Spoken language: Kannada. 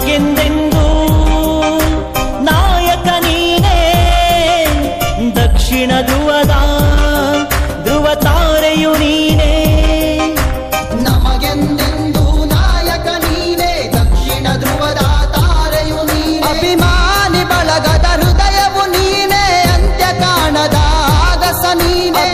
ನಮಗೆಂದೆಂದೂ ನಾಯಕ ನೀನೇ. ದಕ್ಷಿಣ ಧ್ರುವದ ಧ್ರುವ ತಾರೆಯು ನೀನೇ. ನಮಗೆಂದೆಂದೂ ನಾಯಕ ನೀನೇ. ದಕ್ಷಿಣ ಧ್ರುವದ ತಾರೆಯು ನೀನೇ. ಅಭಿಮಾನಿ ಬಳಗದ ಹೃದಯವು ನೀನೇ. ಅಂತ್ಯ ಕಾಣದ ಆಗಸ ನೀನೇ.